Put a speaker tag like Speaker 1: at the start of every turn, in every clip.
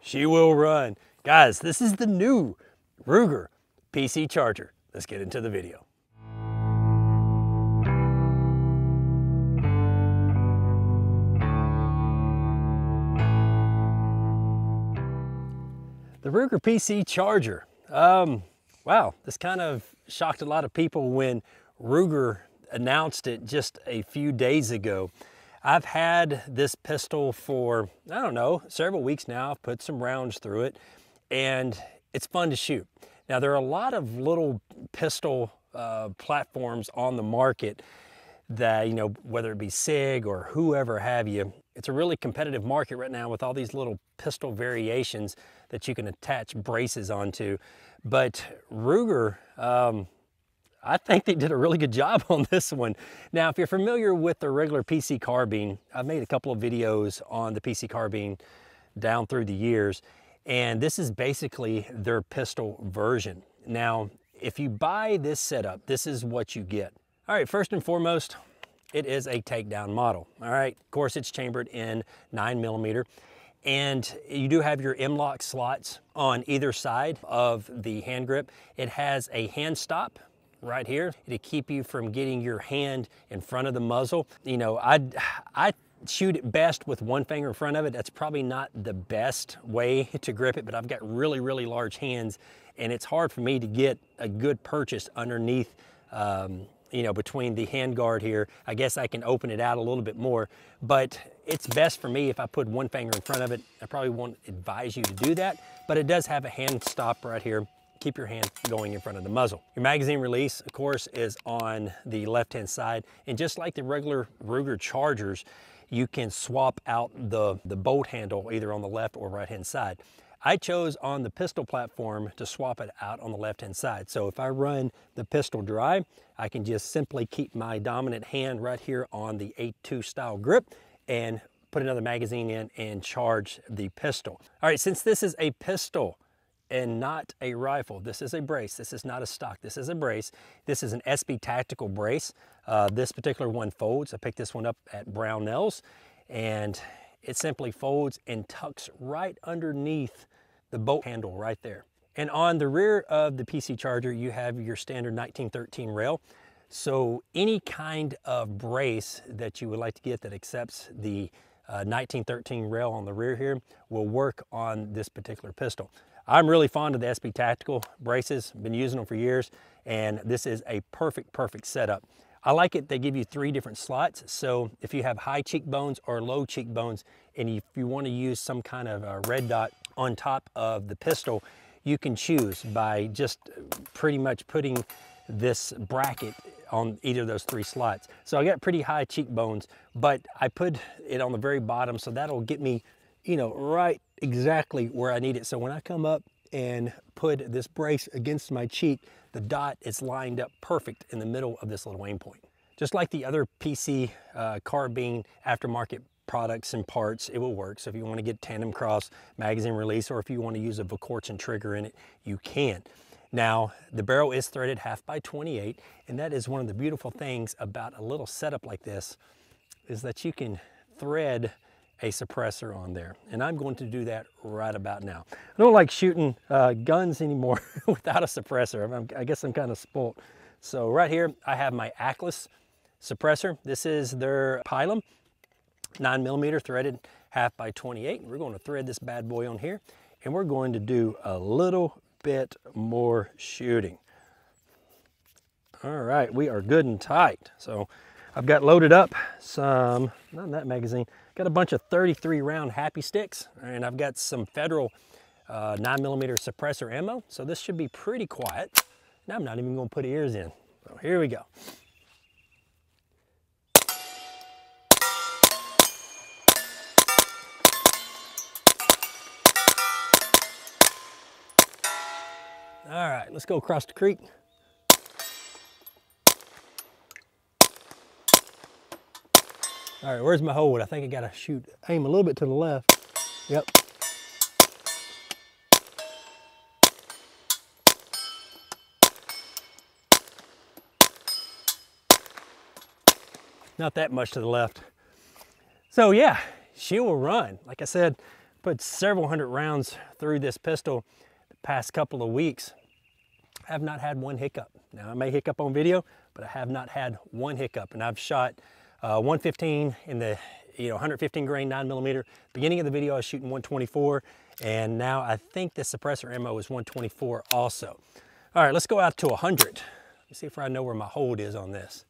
Speaker 1: she will run. Guys, this is the new Ruger PC Charger. Let's get into the video. The Ruger PC Charger. Um, wow, this kind of shocked a lot of people when Ruger announced it just a few days ago. I've had this pistol for, I don't know, several weeks now. I've put some rounds through it and it's fun to shoot. Now there are a lot of little pistol uh, platforms on the market that, you know, whether it be SIG or whoever have you, it's a really competitive market right now with all these little pistol variations that you can attach braces onto. But Ruger, um, I think they did a really good job on this one. Now, if you're familiar with the regular PC carbine, I've made a couple of videos on the PC carbine down through the years, and this is basically their pistol version. Now, if you buy this setup, this is what you get. All right, first and foremost, it is a takedown model. All right, of course it's chambered in nine millimeter and you do have your M-LOK slots on either side of the hand grip. It has a hand stop right here to keep you from getting your hand in front of the muzzle. You know, I, I shoot it best with one finger in front of it. That's probably not the best way to grip it, but I've got really, really large hands and it's hard for me to get a good purchase underneath um, you know, between the handguard here. I guess I can open it out a little bit more, but it's best for me if I put one finger in front of it. I probably won't advise you to do that, but it does have a hand stop right here keep your hand going in front of the muzzle. Your magazine release, of course, is on the left-hand side. And just like the regular Ruger Chargers, you can swap out the, the bolt handle either on the left or right-hand side. I chose on the pistol platform to swap it out on the left-hand side. So if I run the pistol dry, I can just simply keep my dominant hand right here on the A2 style grip and put another magazine in and charge the pistol. All right, since this is a pistol, and not a rifle. This is a brace. This is not a stock. This is a brace. This is an SB Tactical brace. Uh, this particular one folds. I picked this one up at Brownells and it simply folds and tucks right underneath the bolt handle right there. And on the rear of the PC Charger, you have your standard 1913 rail. So any kind of brace that you would like to get that accepts the uh, 1913 rail on the rear here will work on this particular pistol. I'm really fond of the SB Tactical braces, been using them for years, and this is a perfect, perfect setup. I like it, they give you three different slots. So if you have high cheekbones or low cheekbones, and if you wanna use some kind of a red dot on top of the pistol, you can choose by just uh, pretty much putting this bracket on either of those three slots. So I got pretty high cheekbones, but I put it on the very bottom so that'll get me, you know, right exactly where I need it. So when I come up and put this brace against my cheek, the dot is lined up perfect in the middle of this little Aimpoint. Just like the other PC uh, carbine aftermarket products and parts, it will work. So if you want to get TandemKross magazine release or if you want to use a Volquartsen trigger in it, you can. Now, the barrel is threaded half by 28, and that is one of the beautiful things about a little setup like this, is that you can thread a suppressor on there. And I'm going to do that right about now. I don't like shooting uh, guns anymore without a suppressor. I'm, i guess I'm kind of spoiled. So right here, I have my Ackless suppressor. This is their Pilum, nine millimeter threaded half by 28. We're going to thread this bad boy on here and we're going to do a little bit more shooting. All right, we are good and tight. So I've got loaded up some, not in that magazine, got a bunch of 33 round happy sticks and I've got some Federal uh, 9 millimeter suppressor ammo. So this should be pretty quiet. Now I'm not even gonna put ears in. So here we go. All right, let's go across the creek. All right, where's my hold? I think I gotta shoot, aim a little bit to the left. Yep. Not that much to the left. So yeah, she will run. Like I said, put several hundred rounds through this pistol the past couple of weeks. I have not had one hiccup. Now I may hiccup on video, but I have not had one hiccup. And I've shot uh, 115 in the you know 115 grain 9 millimeter. Beginning of the video I was shooting 124 and now I think the suppressor ammo is 124 also. All right, let's go out to 100. Let me see if I know where my hold is on this.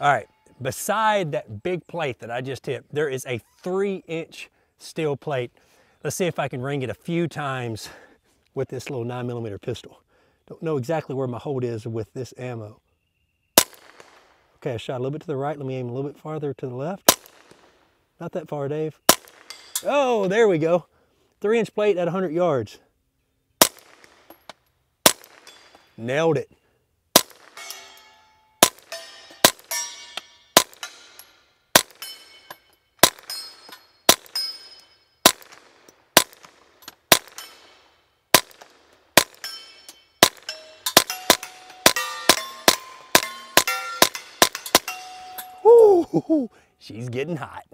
Speaker 1: All right, beside that big plate that I just hit, there is a three inch steel plate. Let's see if I can ring it a few times with this little nine millimeter pistol. Don't know exactly where my hold is with this ammo. Okay, I shot a little bit to the right. Let me aim a little bit farther to the left. Not that far, Dave. Oh, there we go. Three inch plate at 100 yards. Nailed it. Ooh, she's getting hot.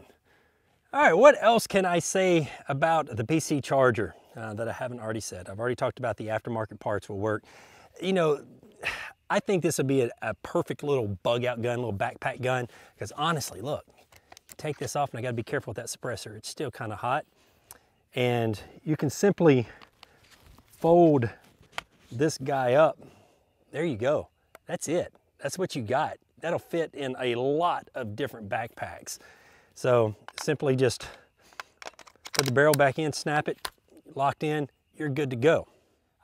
Speaker 1: All right, what else can I say about the PC Charger uh, that I haven't already said? I've already talked about the aftermarket parts will work. You know, I think this would be a, a perfect little bug out gun, little backpack gun, because honestly, look, take this off and I gotta be careful with that suppressor. It's still kind of hot. And you can simply fold this guy up. There you go. That's it. That's what you got that'll fit in a lot of different backpacks. So simply just put the barrel back in, snap it, locked in, you're good to go.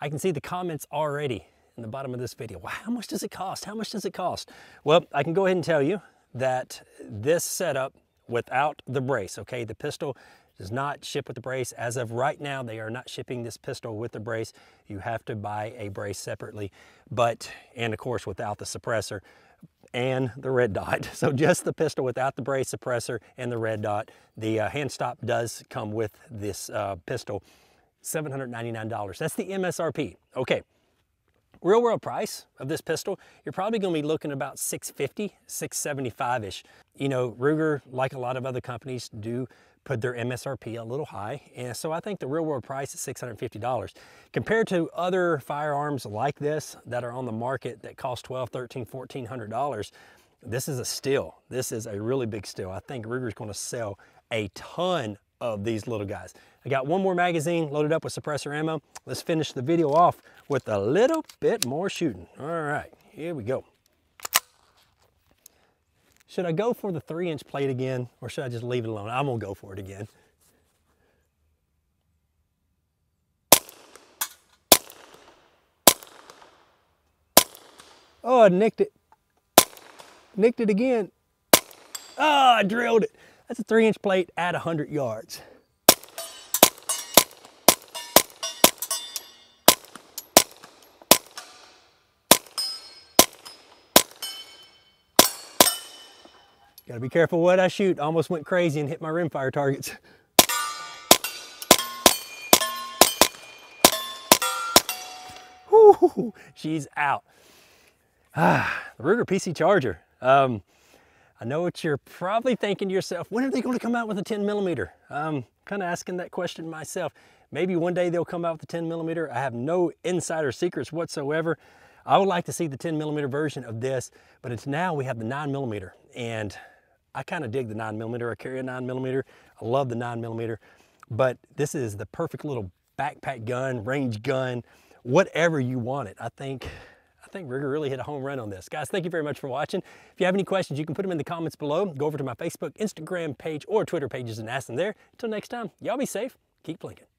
Speaker 1: I can see the comments already in the bottom of this video. Well, how much does it cost? How much does it cost? Well, I can go ahead and tell you that this setup without the brace, okay, the pistol does not ship with the brace. As of right now, they are not shipping this pistol with the brace. You have to buy a brace separately, but, and of course, without the suppressor and the red dot. So just the pistol without the brace suppressor and the red dot. The uh, hand stop does come with this uh, pistol, $799. That's the MSRP. Okay, real world price of this pistol, you're probably gonna be looking about 650, 675-ish. You know, Ruger, like a lot of other companies, do put their MSRP a little high. And so I think the real world price is $650. Compared to other firearms like this that are on the market that cost $12, $13, $1,400, this is a steal. This is a really big steal. I think Ruger's gonna sell a ton of these little guys. I got one more magazine loaded up with suppressor ammo. Let's finish the video off with a little bit more shooting. All right, here we go. Should I go for the three inch plate again or should I just leave it alone? I'm gonna go for it again. Oh, I nicked it. Nicked it again. Oh, I drilled it. That's a three inch plate at 100 yards. Gotta be careful what I shoot. Almost went crazy and hit my rimfire targets. Whew, she's out. Ah, the Ruger PC Charger. Um, I know what you're probably thinking to yourself, when are they gonna come out with a 10 millimeter? I'm kind of asking that question myself. Maybe one day they'll come out with a 10 millimeter. I have no insider secrets whatsoever. I would like to see the 10 millimeter version of this, but it's now we have the nine millimeter and I kind of dig the nine millimeter. I carry a nine millimeter. I love the nine millimeter, but this is the perfect little backpack gun, range gun, whatever you want it. I think I think Ruger really hit a home run on this. Guys, thank you very much for watching. If you have any questions, you can put them in the comments below. Go over to my Facebook, Instagram page, or Twitter pages and ask them there. Until next time, y'all be safe. Keep plinking.